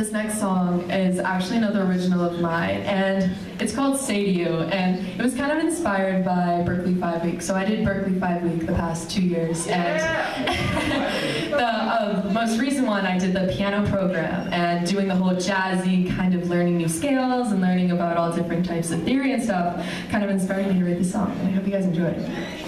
this next song is actually another original of mine, and it's called Say to You, and it was kind of inspired by Berklee Five Week. So I did Berklee Five Week the past two years, and the uh, most recent one I did the piano program, and doing the whole jazzy kind of learning new scales and learning about all different types of theory and stuff kind of inspired me to write this song, and I hope you guys enjoy it.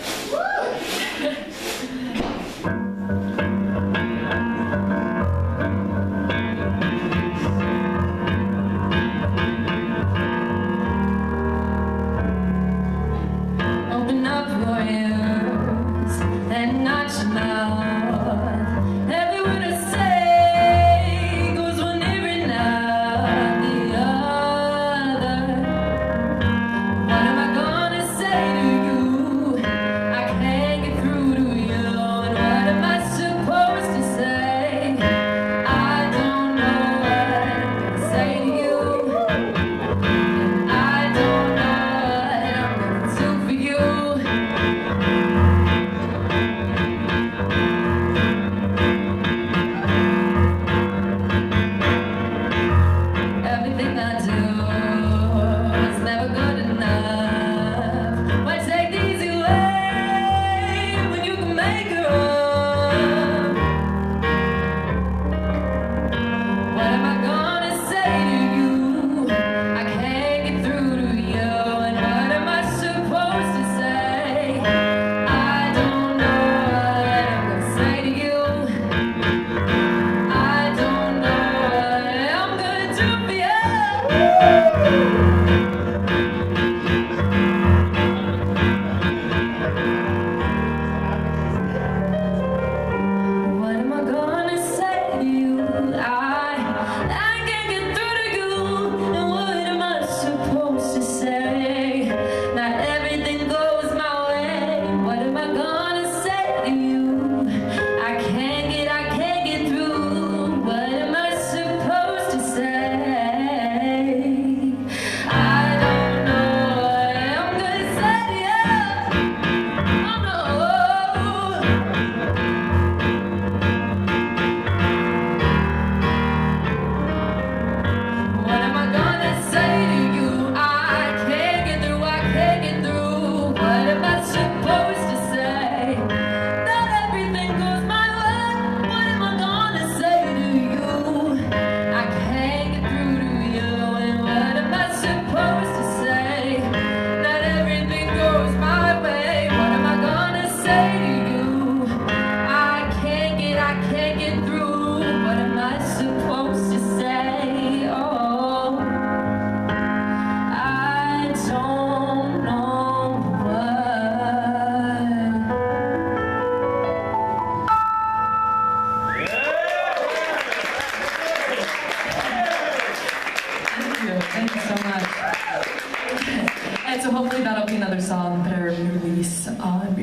now.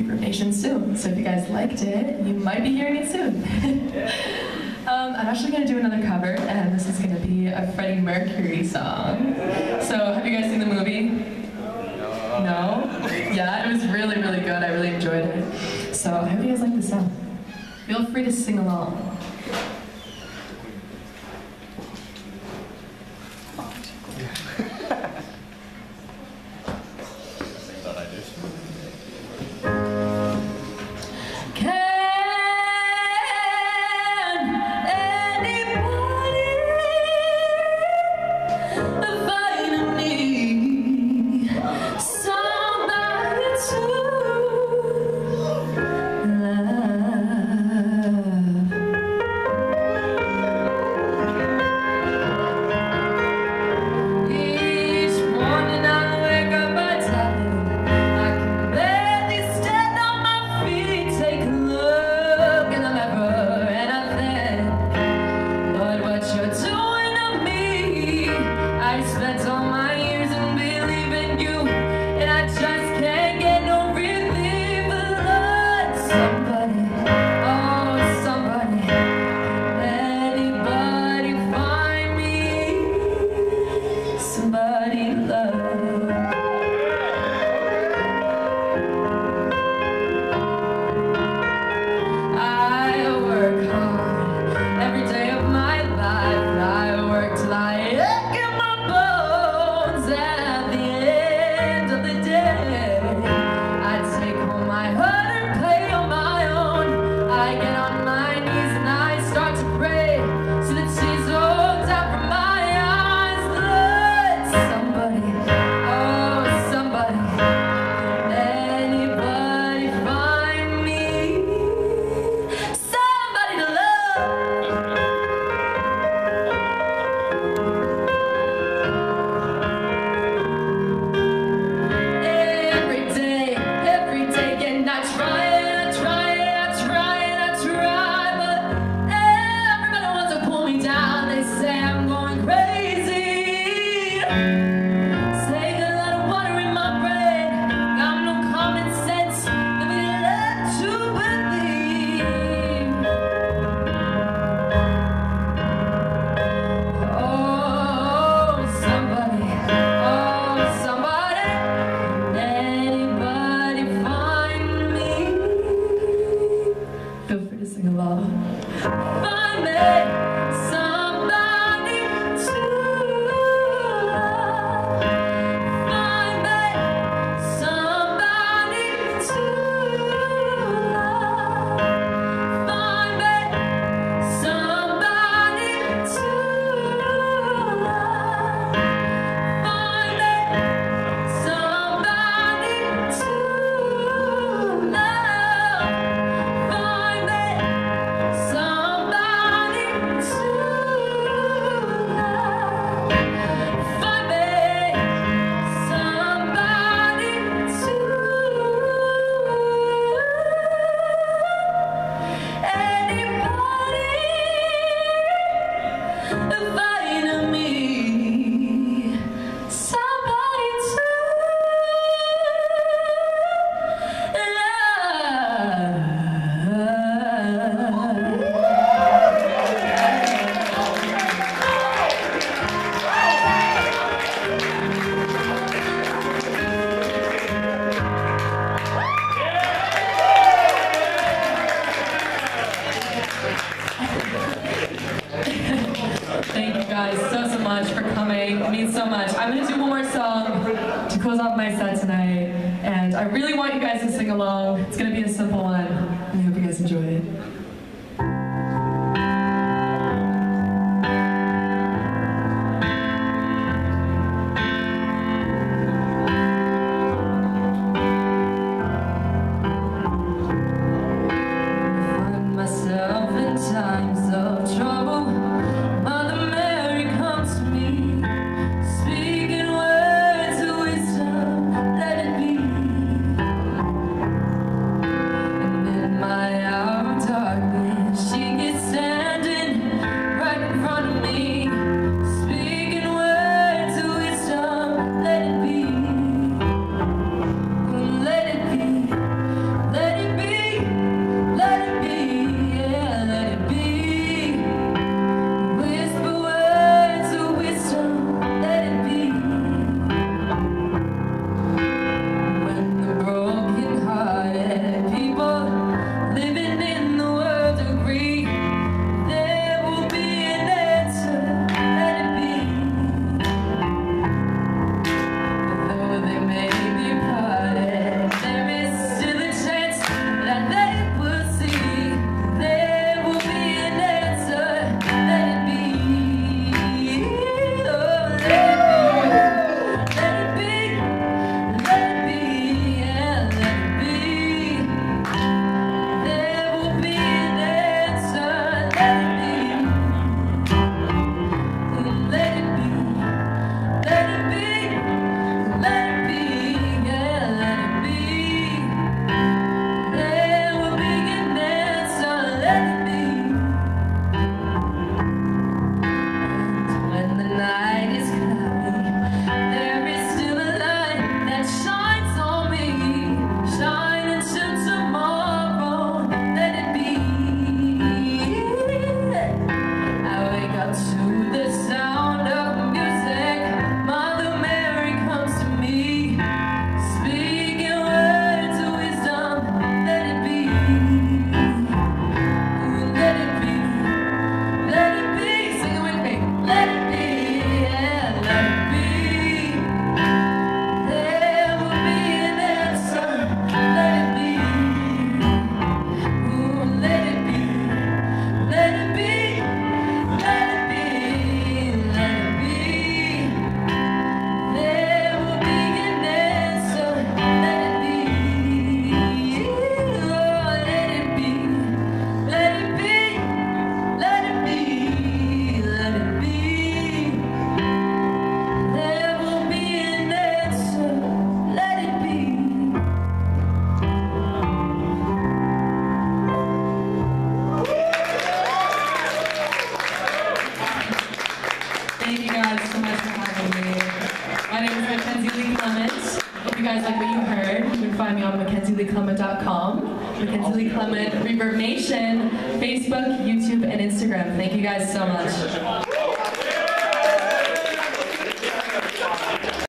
Information soon. So if you guys liked it, you might be hearing it soon. um, I'm actually going to do another cover, and this is going to be a Freddie Mercury song. So have you guys seen the movie? No? Yeah, it was really, really good. I really enjoyed it. So I hope you guys like the song. Feel free to sing along. So my heart. sing along. Find me. close off my set tonight, and I really want you guys to sing along. It's going to be a simple one, I hope you guys enjoy it. MackenzieLeeClement.com, Mackenzie Clement, Reverb Nation, Facebook, YouTube, and Instagram. Thank you guys so much.